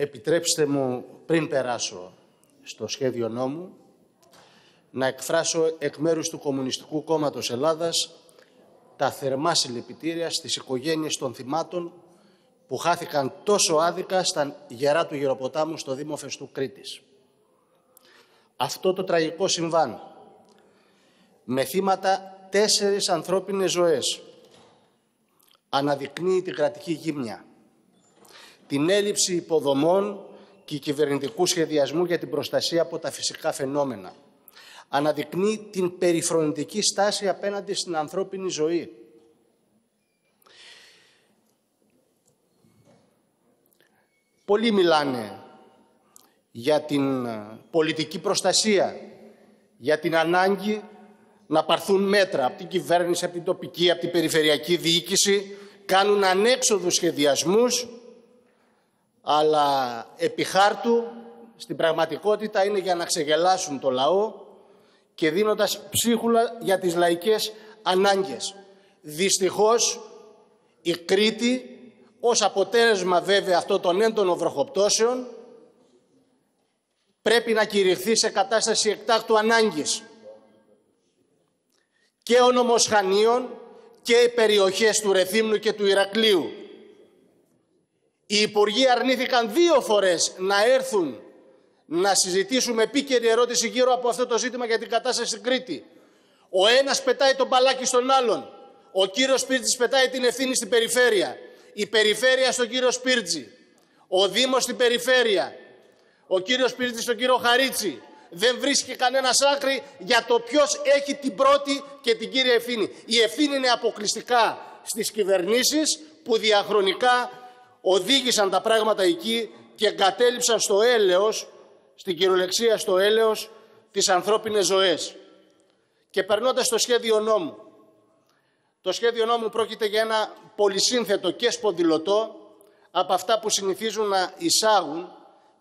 Επιτρέψτε μου πριν περάσω στο σχέδιο νόμου να εκφράσω εκ μέρους του Κομμουνιστικού Κόμματος Ελλάδας τα θερμά συλληπιτήρια στις οικογένειες των θυμάτων που χάθηκαν τόσο άδικα στα γερά του Γεροποτάμου στο Δήμο Φεστού Κρήτης. Αυτό το τραγικό συμβάν με θύματα τέσσερις ανθρώπινες ζωές αναδεικνύει την κρατική γύμνια, την έλλειψη υποδομών και κυβερνητικού σχεδιασμού για την προστασία από τα φυσικά φαινόμενα. Αναδεικνύει την περιφρονητική στάση απέναντι στην ανθρώπινη ζωή. Πολλοί μιλάνε για την πολιτική προστασία, για την ανάγκη να πάρθουν μέτρα από την κυβέρνηση, από την τοπική, από την περιφερειακή διοίκηση, κάνουν ανέξοδους σχεδιασμούς, αλλά επί χάρτου, στην πραγματικότητα είναι για να ξεγελάσουν το λαό και δίνοντας ψίχουλα για τις λαϊκές ανάγκες. Δυστυχώς η Κρήτη, ως αποτέλεσμα βέβαια αυτών των έντονων βροχοπτώσεων, πρέπει να κηρυχθεί σε κατάσταση εκτάκτου ανάγκης και ο νομός Χανίων και οι περιοχές του Ρεθύμνου και του Ηρακλείου. Οι Υπουργοί αρνήθηκαν δύο φορές να έρθουν να συζητήσουμε επίκαιρη ερώτηση γύρω από αυτό το ζήτημα για την κατάσταση στην Κρήτη. Ο ένας πετάει τον μπαλάκι στον άλλον. Ο κύριος Σπίρτζης πετάει την ευθύνη στην περιφέρεια. Η περιφέρεια στον κύριο Σπίρτζη. Ο Δήμος στην περιφέρεια. Ο κύριος Σπίρτζης στον κύριο Χαρίτσι δεν βρίσκει κανένας άκρη για το ποιος έχει την πρώτη και την κύρια ευθύνη. Η ευθύνη είναι αποκλειστικά στις κυβερνήσεις που διαχρονικά οδήγησαν τα πράγματα εκεί και εγκατέλειψαν στο έλεος, στην κυριολεξία στο έλεος, τις ανθρώπινες ζωές. Και περνώντας στο σχέδιο νόμου. Το σχέδιο νόμου πρόκειται για ένα πολυσύνθετο και σπονδυλωτό από αυτά που συνηθίζουν να εισάγουν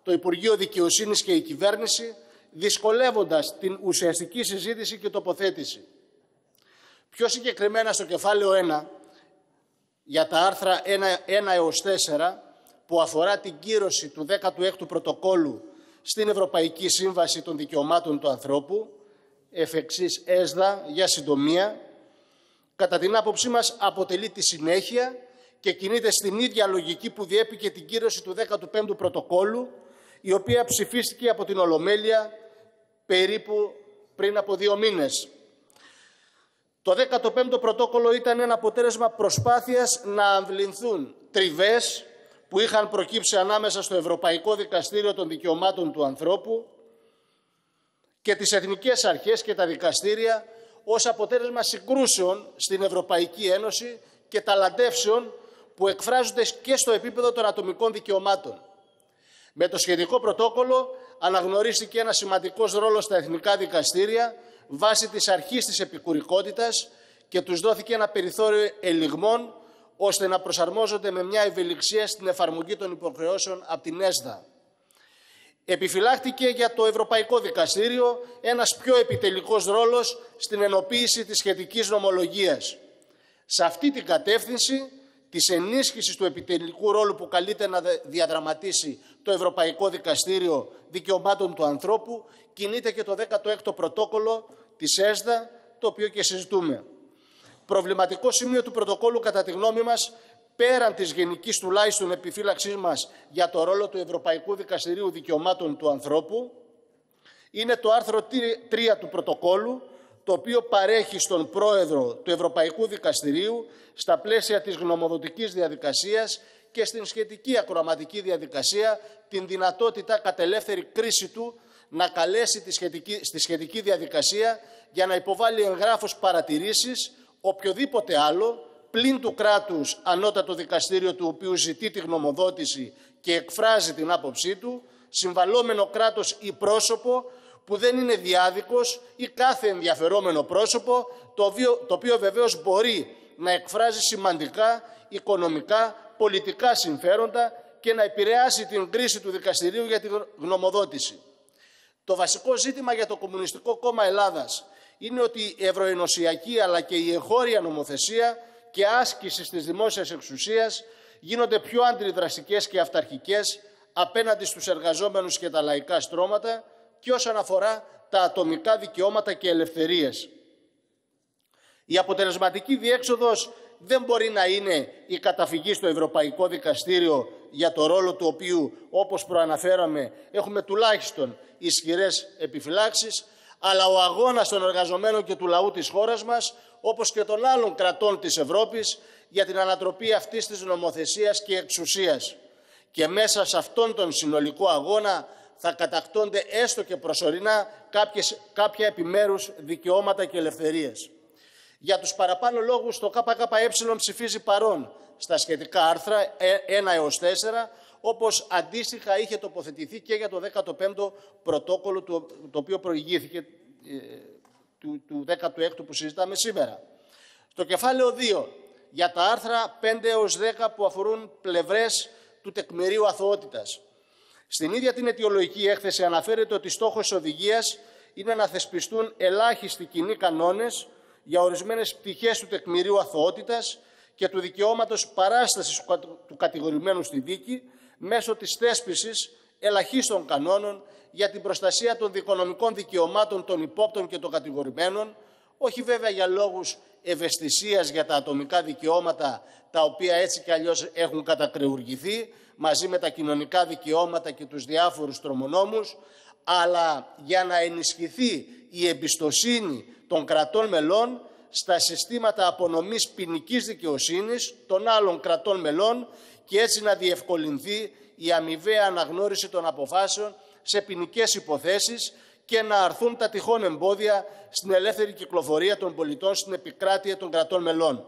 το Υπουργείο Δικαιοσύνης και η κυβέρνηση δυσκολεύοντας την ουσιαστική συζήτηση και τοποθέτηση. Πιο συγκεκριμένα στο κεφάλαιο 1, για τα άρθρα 1, 1 έως 4, που αφορά την κύρωση του 16ου πρωτοκόλου στην Ευρωπαϊκή Σύμβαση των Δικαιωμάτων του Ανθρώπου, εφ' εξής έσδα για συντομία, κατά την άποψή μας αποτελεί τη συνέχεια και κινείται στην ίδια λογική που διέπει και την κύρωση του 15ου πρωτοκόλου, η οποία ψηφίστηκε από την Ολομέλεια περίπου πριν από δύο μήνες. Το 15ο πρωτόκολλο ήταν ένα αποτέλεσμα προσπάθειας να αμβληνθούν τριβές που είχαν προκύψει ανάμεσα στο Ευρωπαϊκό Δικαστήριο των Δικαιωμάτων του Ανθρώπου και τις εθνικές αρχές και τα δικαστήρια ως αποτέλεσμα συγκρούσεων στην Ευρωπαϊκή Ένωση και ταλαντεύσεων που εκφράζονται και στο επίπεδο των ατομικών δικαιωμάτων. Με το σχετικό πρωτόκολλο αναγνωρίστηκε ένα σημαντικός ρόλος στα εθνικά δικαστήρια βάσει της αρχής της επικουρικότητας και τους δόθηκε ένα περιθώριο ελιγμών ώστε να προσαρμόζονται με μια ευελιξία στην εφαρμογή των υποχρεώσεων από την ΕΣΔΑ. Επιφυλάχθηκε για το Ευρωπαϊκό Δικαστήριο ένας πιο επιτελικός ρόλος στην ενοποίηση της σχετικής νομολογίας. Σε αυτή την κατεύθυνση της ενίσχυσης του επιτελικού ρόλου που καλείται να διαδραματίσει το Ευρωπαϊκό Δικαστήριο Δικαιωμάτων του Ανθρώπου, κινείται και το 16ο πρωτόκολλο της ΕΣΔΑ, το οποίο και συζητούμε. Προβληματικό σημείο του πρωτοκόλλου, κατά τη γνώμη μας, πέραν της γενικής τουλάχιστον επιφύλαξής μας για το ρόλο του Ευρωπαϊκού Δικαστηρίου Δικαιωμάτων του Ανθρώπου, είναι το άρθρο 3 του πρωτοκόλλου, το οποίο παρέχει στον πρόεδρο του Ευρωπαϊκού Δικαστηρίου στα πλαίσια της γνωμοδοτικής διαδικασίας και στην σχετική ακροαματική διαδικασία την δυνατότητα κατ' ελεύθερη κρίση του να καλέσει τη σχετική, στη σχετική διαδικασία για να υποβάλει εγγράφους παρατηρήσεις οποιοδήποτε άλλο πλην του κράτους ανώτατο δικαστήριο του οποίου ζητεί τη γνωμοδότηση και εκφράζει την άποψή του, συμβαλόμενο κράτος ή πρόσωπο που δεν είναι διάδικος ή κάθε ενδιαφερόμενο πρόσωπο, το οποίο, το οποίο βεβαίως μπορεί να εκφράζει σημαντικά οικονομικά, πολιτικά συμφέροντα και να επηρεάσει την κρίση του δικαστηρίου για την γνωμοδότηση. Το βασικό ζήτημα για το Κομμουνιστικό Κόμμα Ελλάδας είναι ότι η ευρωενωσιακή αλλά και η εχώρια νομοθεσία και άσκηση της δημόσιας εξουσίας γίνονται πιο αντιδραστικές και αυταρχικές απέναντι στους εργαζόμενους και τα λαϊκά στρώματα και όσον αφορά τα ατομικά δικαιώματα και ελευθερίες. Η αποτελεσματική διέξοδος δεν μπορεί να είναι η καταφυγή στο Ευρωπαϊκό Δικαστήριο για το ρόλο του οποίου, όπως προαναφέραμε, έχουμε τουλάχιστον ισχυρές επιφυλάξεις, αλλά ο αγώνας των εργαζομένων και του λαού της χώρας μας, όπως και των άλλων κρατών της Ευρώπης, για την ανατροπή αυτής της νομοθεσίας και εξουσίας. Και μέσα σε αυτόν τον συνολικό αγώνα θα κατακτώνται έστω και προσωρινά κάποιες, κάποια επιμέρους δικαιώματα και ελευθερίες. Για τους παραπάνω λόγους το ΚΚΕ ψηφίζει παρόν στα σχετικά άρθρα 1 ε, έως 4, όπως αντίστοιχα είχε τοποθετηθεί και για το 15ο πρωτόκολλο το, το οποίο προηγήθηκε ε, του, του 16ου που συζητάμε σήμερα. Στο κεφάλαιο 2, για τα άρθρα 5 έως 10 που αφορούν πλευρές του τεκμηρίου αθωότητας. Στην ίδια την αιτιολογική έκθεση αναφέρεται ότι στόχος της οδηγίας είναι να θεσπιστούν ελάχιστοι κοινοί κανόνες για ορισμένες πτυχές του τεκμηρίου αθωότητας και του δικαιώματος παράστασης του κατηγορημένου στη δίκη μέσω της θέσπισης ελαχίστων κανόνων για την προστασία των δικονομικών δικαιωμάτων των υπόπτων και των κατηγορημένων, όχι βέβαια για λόγους ευαισθησίας για τα ατομικά δικαιώματα, τα οποία έτσι κι αλλιώς έχουν κατακρεουργηθεί, μαζί με τα κοινωνικά δικαιώματα και τους διάφορους τρομονόμους, αλλά για να ενισχυθεί η εμπιστοσύνη των κρατών μελών στα συστήματα απονομής ποινικής δικαιοσύνης των άλλων κρατών μελών και έτσι να διευκολυνθεί η αμοιβαία αναγνώριση των αποφάσεων σε ποινικές υποθέσεις και να αρθούν τα τυχόν εμπόδια στην ελεύθερη κυκλοφορία των πολιτών στην επικράτεια των κρατών μελών.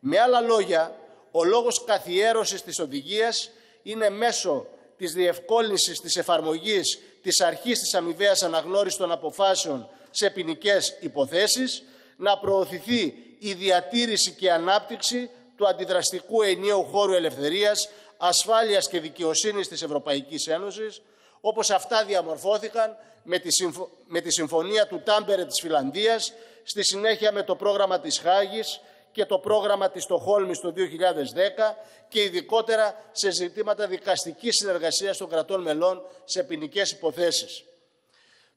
Με άλλα λόγια, ο λόγος καθιέρωσης της οδηγίας είναι μέσω της διευκόλυνσης της εφαρμογής της αρχής της αμοιβαίας αναγνώρισης των αποφάσεων σε ποινικές υποθέσεις, να προωθηθεί η διατήρηση και ανάπτυξη του αντιδραστικού ενιαίου χώρου ελευθερίας, ασφάλειας και δικαιοσύνης της Ευρωπαϊκής Ένωσης, όπως αυτά διαμορφώθηκαν με τη, με τη Συμφωνία του Τάμπερε της Φιλανδίας, στη συνέχεια με το πρόγραμμα της Χάγης και το πρόγραμμα της Στοχόλμης το 2010 και ειδικότερα σε ζητήματα δικαστικής συνεργασίας των κρατών μελών σε ποινικές υποθέσεις.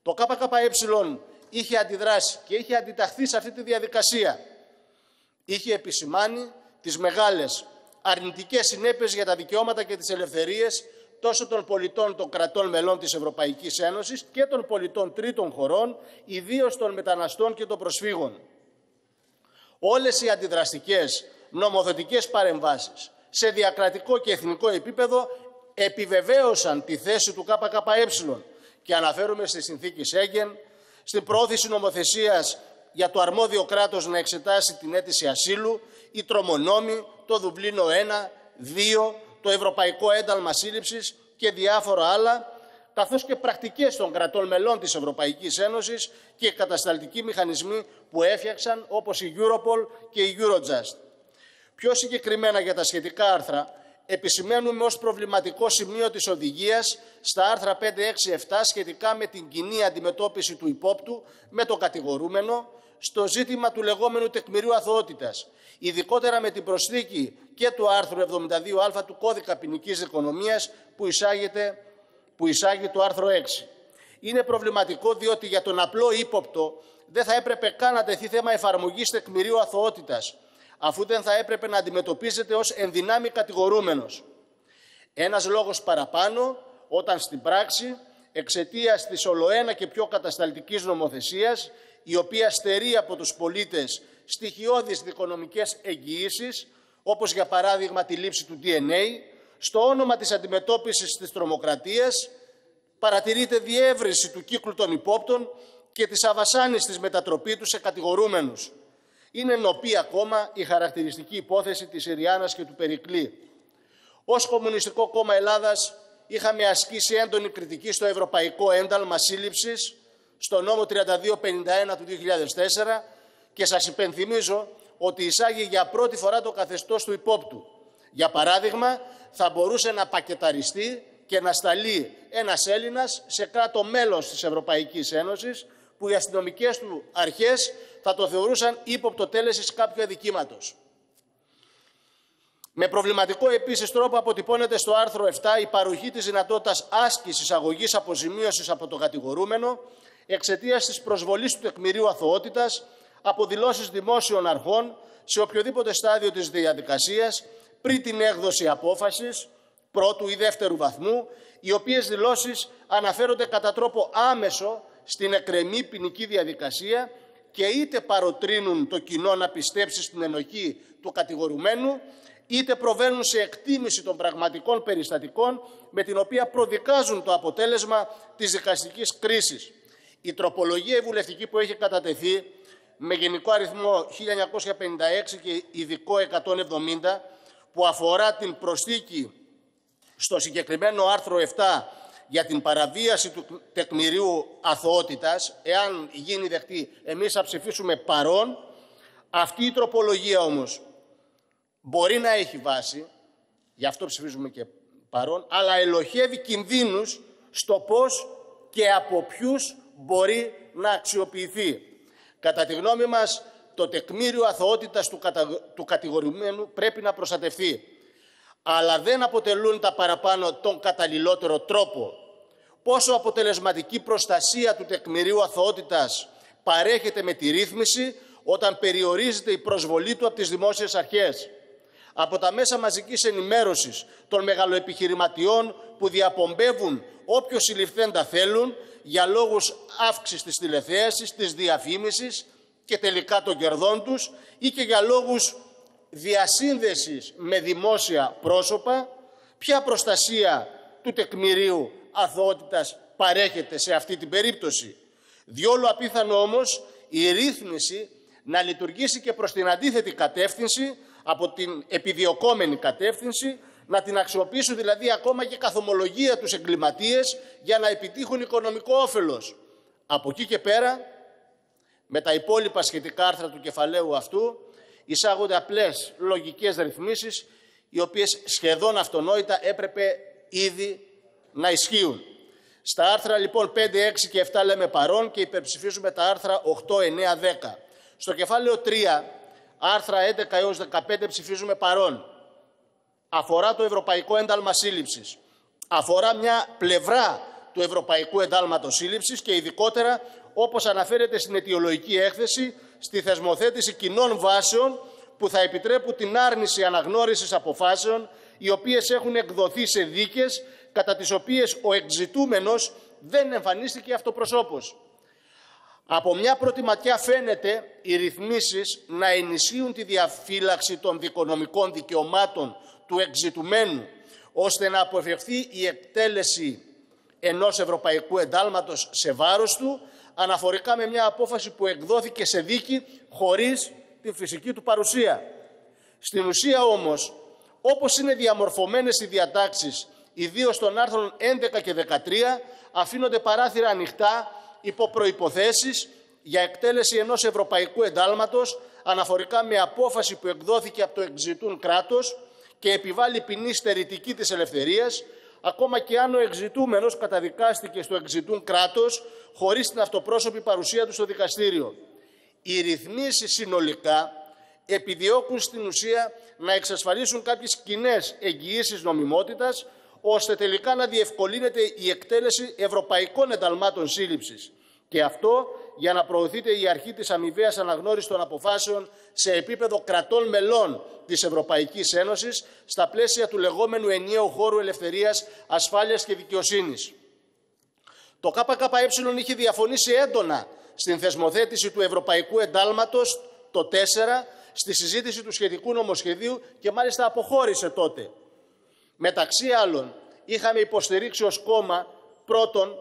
Το ΚΚΕ είχε αντιδράσει και είχε αντιταχθεί σε αυτή τη διαδικασία. Είχε επισημάνει τις μεγάλες αρνητικές συνέπειες για τα δικαιώματα και τις ελευθερίες τόσο των πολιτών των κρατών μελών της Ευρωπαϊκής Ένωσης και των πολιτών τρίτων χωρών, ιδίως των μεταναστών και των προσφύγων. Όλες οι αντιδραστικές νομοθετικές παρεμβάσεις σε διακρατικό και εθνικό επίπεδο επιβεβαίωσαν τη θέση του ΚΚΕ. Και αναφέρουμε στη συνθήκη Σέγγεν, στην πρόθεση νομοθεσίας για το αρμόδιο κράτος να εξετάσει την αίτηση ασύλου, η τρομονόμη, το Δουβλίνο 1, 2, το Ευρωπαϊκό Ένταλμα Σύλληψης και διάφορα άλλα, καθώς και πρακτικές των κρατών μελών της Ευρωπαϊκής Ένωσης και κατασταλτικοί μηχανισμοί που έφτιαξαν όπως η Europol και η Eurojust. Πιο συγκεκριμένα για τα σχετικά άρθρα, επισημαίνουμε ως προβληματικό σημείο της οδηγίας στα άρθρα 5, 6, 7 σχετικά με την κοινή αντιμετώπιση του υπόπτου με το κατηγορούμενο στο ζήτημα του λεγόμενου τεκμηρίου αθωότητας, ειδικότερα με την προσθήκη και του άρθρου 72α του Κώδικα ποινικής Οικονομίας που, εισάγεται, που εισάγει το άρθρο 6. Είναι προβληματικό διότι για τον απλό ύποπτο δεν θα έπρεπε καν να τεθεί θέμα εφαρμογής τεκμηρίου αθωότητας, αφού δεν θα έπρεπε να αντιμετωπίζεται ως ενδυνάμει κατηγορούμενος. Ένας λόγος παραπάνω, όταν στην πράξη, εξαιτίας της ολοένα και πιο κατασταλτικής νομοθεσίας, η οποία στερεί από τους πολίτες στοιχειώδεις δικονομικές εγγυήσεις, όπως για παράδειγμα τη λήψη του DNA, στο όνομα της αντιμετώπισης της τρομοκρατίας παρατηρείται διεύρυνση του κύκλου των υπόπτων και της αβασάνης της μετατροπή τους σε κατηγορούμενους είναι νοπή ακόμα η χαρακτηριστική υπόθεση της Ιριάννας και του Περικλή. Ως Κομμουνιστικό Κόμμα Ελλάδας είχαμε ασκήσει έντονη κριτική στο Ευρωπαϊκό Ένταλμα Σύλληψης, στο νόμο 3251 του 2004 και σας υπενθυμίζω ότι εισάγει για πρώτη φορά το καθεστώς του υπόπτου. Για παράδειγμα, θα μπορούσε να πακεταριστεί και να σταλεί ένας Έλληνας σε κράτο μέλος της Ευρωπαϊκής Ένωσης που οι αστυνομικές του αρχές θα το θεωρούσαν ύποπτο τέλεσης κάποιου αδικήματος. Με προβληματικό επίσης τρόπο αποτυπώνεται στο άρθρο 7 η παροχή της δυνατότητας άσκησης αγωγής αποζημίωσης από το κατηγορούμενο εξαιτίας της προσβολής του τεκμηρίου αθωότητας από δηλώσεις δημόσιων αρχών σε οποιοδήποτε στάδιο της διαδικασίας πριν την έκδοση απόφασης πρώτου ή δεύτερου βαθμού, οι οποίες δηλώσεις αναφέρονται κατά τρόπο άμεσο στην εκρεμή ποινική διαδικασία και είτε παροτρύνουν το κοινό να πιστέψει στην ενοχή του κατηγορουμένου, είτε προβαίνουν σε εκτίμηση των πραγματικών περιστατικών με την οποία προδικάζουν το αποτέλεσμα της δικαστικής κρίσης. Η τροπολογία βουλευτική που έχει κατατεθεί με γενικό αριθμό 1956 και ειδικό 170 που αφορά την προσθήκη στο συγκεκριμένο άρθρο 7 για την παραβίαση του τεκμηρίου αθωότητας, εάν γίνει δεχτή, εμείς θα ψηφίσουμε παρόν. Αυτή η τροπολογία όμως μπορεί να έχει βάση, γι' αυτό ψηφίζουμε και παρόν, αλλά ελοχεύει κινδύνους στο πώς και από ποιους μπορεί να αξιοποιηθεί. Κατά τη γνώμη μας, το τεκμήριο αθωότητας του, κατα... του κατηγορημένου πρέπει να προστατευτεί. Αλλά δεν αποτελούν τα παραπάνω τον καταλληλότερο τρόπο. Πόσο αποτελεσματική προστασία του τεκμηρίου αθωότητας παρέχεται με τη ρύθμιση όταν περιορίζεται η προσβολή του από τις δημόσιες αρχές; Από τα μέσα μαζικής ενημέρωσης των μεγαλοεπιχειρηματιών που διαπομπεύουν όποιο συλληφθέντα θέλουν για λόγους αύξησης της τηλεθέασης, της διαφήμισης και τελικά των κερδών τους ή και για λόγους διασύνδεσης με δημόσια πρόσωπα, ποια προστασία του τεκμηρίου αθωότητας παρέχεται σε αυτή την περίπτωση. Διόλου απίθανο όμως η ρύθμιση να λειτουργήσει και προς την αντίθετη κατεύθυνση από την επιδιωκόμενη κατεύθυνση να την αξιοποιήσουν δηλαδή ακόμα και καθομολογία τους εγκληματίες για να επιτύχουν οικονομικό όφελος. Από εκεί και πέρα, με τα υπόλοιπα σχετικά άρθρα του κεφαλαίου αυτού, εισάγονται απλές λογικές ρυθμίσεις, οι οποίες σχεδόν αυτονόητα έπρεπε ήδη να ισχύουν. Στα άρθρα λοιπόν 5, 6 και 7 λέμε παρόν και υπερψηφίζουμε τα άρθρα 8, 9, 10. Στο κεφάλαιο 3, άρθρα 11 έως 15 ψηφίζουμε παρόν αφορά το Ευρωπαϊκό Ένταλμα Σύλληψης. Αφορά μια πλευρά του Ευρωπαϊκού Εντάλματος Σύλληψης και ειδικότερα, όπως αναφέρεται στην αιτιολογική έκθεση, στη θεσμοθέτηση κοινών βάσεων που θα επιτρέπουν την άρνηση αναγνώρισης αποφάσεων οι οποίες έχουν εκδοθεί σε δίκες κατά τις οποίες ο εξητούμενος δεν εμφανίστηκε αυτοπροσώπως. Από μια πρώτη ματιά φαίνεται οι ρυθμίσεις να ενισχύουν τη διαφύλαξη των δικονομικών δικαιωμάτων του εξητουμένου, ώστε να αποφευχθεί η εκτέλεση ενός ευρωπαϊκού εντάλματος σε βάρος του, αναφορικά με μια απόφαση που εκδόθηκε σε δίκη χωρίς τη φυσική του παρουσία. Στην ουσία όμως, όπως είναι διαμορφωμένες οι διατάξεις, ιδίως των άρθρων 11 και 13, αφήνονται παράθυρα ανοιχτά υπό προϋποθέσεις για εκτέλεση ενός ευρωπαϊκού εντάλματος αναφορικά με απόφαση που εκδόθηκε από το εξητούν κράτος και επιβάλλει ποινή στερητική της ελευθερίας, ακόμα και αν ο εξητούμενος καταδικάστηκε στο εξητούν κράτος χωρίς την αυτοπρόσωπη παρουσία του στο δικαστήριο. Οι ρυθμίσεις συνολικά επιδιώκουν στην ουσία να εξασφαλίσουν κάποιες κοινέ εγγυήσεις νομιμότητας, ώστε τελικά να διευκολύνεται η εκτέλεση ευρωπαϊκών ενταλμάτων σύλληψης. Και αυτό για να προωθείται η αρχή της αμοιβαίας αναγνώρισης των αποφάσεων σε επίπεδο κρατών μελών της Ευρωπαϊκής Ένωσης στα πλαίσια του λεγόμενου ενιαίου χώρου ελευθερίας, ασφάλειας και δικαιοσύνης. Το ΚΚΕ είχε διαφωνήσει έντονα στην θεσμοθέτηση του Ευρωπαϊκού Εντάλματος το 4 στη συζήτηση του σχετικού νομοσχεδίου και μάλιστα αποχώρησε τότε. Μεταξύ άλλων, είχαμε υποστηρίξει ως κόμμα πρώτον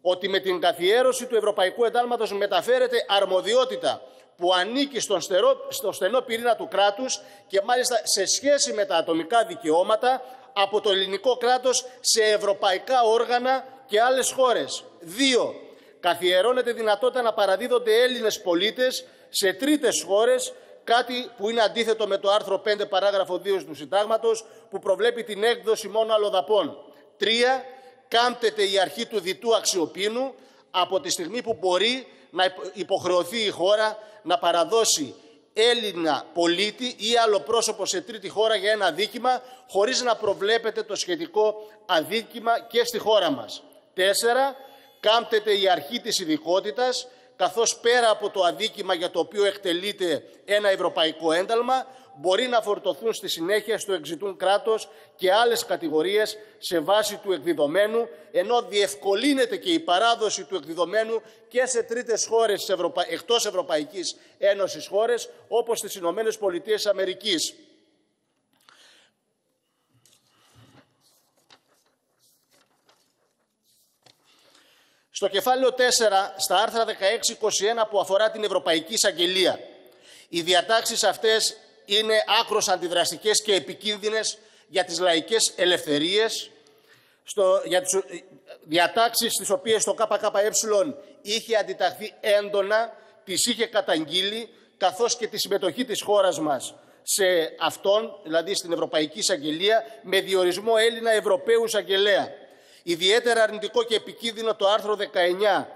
ότι με την καθιέρωση του Ευρωπαϊκού Εντάλματος μεταφέρεται αρμοδιότητα που ανήκει στον, στερό, στο στενό πυρήνα του κράτους και μάλιστα σε σχέση με τα ατομικά δικαιώματα από το ελληνικό κράτος σε ευρωπαϊκά όργανα και άλλες χώρες. Δύο, καθιερώνεται δυνατότητα να παραδίδονται Έλληνες πολίτες σε τρίτες χώρες κάτι που είναι αντίθετο με το άρθρο 5 παράγραφο 2 του Συντάγματος που προβλέπει την έκδοση μόνο αλλοδαπών. Τρία, κάμπτεται η αρχή του διτού αξιοπίνου από τη στιγμή που μπορεί να υποχρεωθεί η χώρα να παραδώσει Έλληνα πολίτη ή άλλο πρόσωπο σε τρίτη χώρα για ένα αδίκημα χωρίς να προβλέπεται το σχετικό αδίκημα και στη χώρα μας. Τέσσερα, κάμπτεται η αρχή της ειδικότητας, καθώς πέρα από το αδίκημα για το οποίο εκτελείται ένα ευρωπαϊκό ένταλμα, μπορεί να φορτωθούν στη συνέχεια στο εξητούν κράτος και άλλες κατηγορίες σε βάση του εκδιδομένου, ενώ διευκολύνεται και η παράδοση του εκδιδομένου και σε τρίτες χώρες Ευρωπα... εκτός Ευρωπαϊκής Ένωσης χώρες, όπως τις Ηνωμένες Πολιτείες Αμερικής. Στο κεφάλαιο 4, στα άρθρα 16-21 που αφορά την Ευρωπαϊκή Εισαγγελία, οι διατάξεις αυτές είναι άκρος αντιδραστικές και επικίνδυνες για τις λαϊκές ελευθερίες, στο, για τις διατάξεις τις οποίες το ΚΚΕ είχε αντιταχθεί έντονα, τις είχε καταγγείλει, καθώς και τη συμμετοχή της χώρας μας σε αυτόν, δηλαδή στην Ευρωπαϊκή Εισαγγελία, με διορισμό Έλληνα Ευρωπαίου Εισαγγελέα. Ιδιαίτερα αρνητικό και επικίνδυνο το άρθρο 19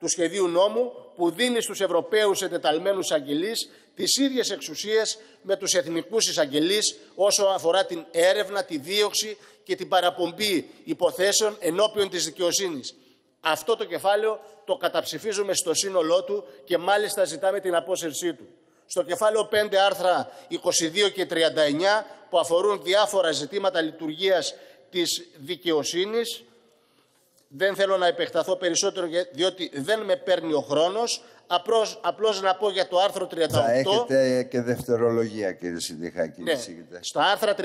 του σχεδίου νόμου που δίνει στους Ευρωπαίους εντεταλμένους αγγελείς τις ίδιες εξουσίες με τους εθνικούς εισαγγελείς όσο αφορά την έρευνα, τη δίωξη και την παραπομπή υποθέσεων ενώπιον της δικαιοσύνης. Αυτό το κεφάλαιο το καταψηφίζουμε στο σύνολό του και μάλιστα ζητάμε την απόσυρσή του. Στο κεφάλαιο 5 άρθρα 22 και 39 που αφορούν διάφορα ζητήματα λειτουργίας της δικαιοσύνης δεν θέλω να επεκταθώ περισσότερο διότι δεν με παίρνει ο χρόνος. Απλώς, απλώς να πω για το άρθρο 38. Θα έχετε και δευτερολογία κύριε Συνδυχάκη. Ναι, στα άρθρα 38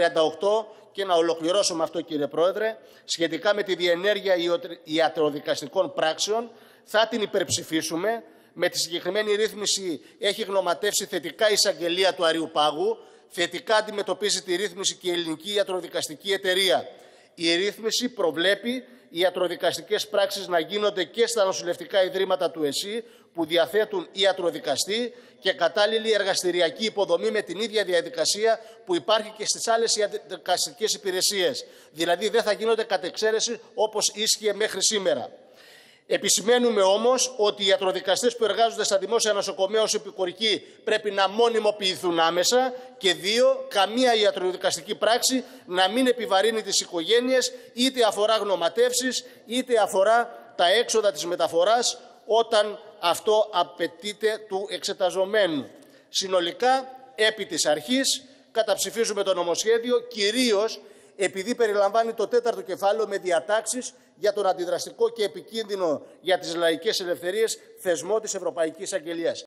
και να ολοκληρώσω με αυτό κύριε Πρόεδρε, σχετικά με τη διενέργεια ιατροδικαστικών πράξεων, θα την υπερψηφίσουμε. Με τη συγκεκριμένη ρύθμιση έχει γνωματεύσει θετικά η εισαγγελία του Αριουπάγου, θετικά αντιμετωπίζει τη ρύθμιση και η ελληνική ιατροδικαστική εταιρεία. Η ρύθμιση προβλέπει οι ιατροδικαστικές πράξεις να γίνονται και στα νοσηλευτικά ιδρύματα του ΕΣΥ που διαθέτουν ιατροδικαστή και κατάλληλη εργαστηριακή υποδομή με την ίδια διαδικασία που υπάρχει και στις άλλες ιατροδικαστικές υπηρεσίες. Δηλαδή δεν θα γίνονται κατ' εξαίρεση όπως ίσχυε μέχρι σήμερα. Επισημαίνουμε όμως ότι οι ιατροδικαστές που εργάζονται στα δημόσια νοσοκομεία ως επικορικοί πρέπει να μονιμοποιηθούν άμεσα και δύο, καμία ιατροδικαστική πράξη να μην επιβαρύνει τις οικογένειες είτε αφορά γνωματεύσεις είτε αφορά τα έξοδα της μεταφοράς όταν αυτό απαιτείται του εξεταζομένου. Συνολικά, επί της αρχής, καταψηφίζουμε το νομοσχέδιο, κυρίως επειδή περιλαμβάνει το τέταρτο κεφάλαιο με διατάξεις για τον αντιδραστικό και επικίνδυνο για τις λαϊκές ελευθερίες θεσμό της Ευρωπαϊκής Αγγελίας.